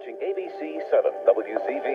watching ABC 7 WZV.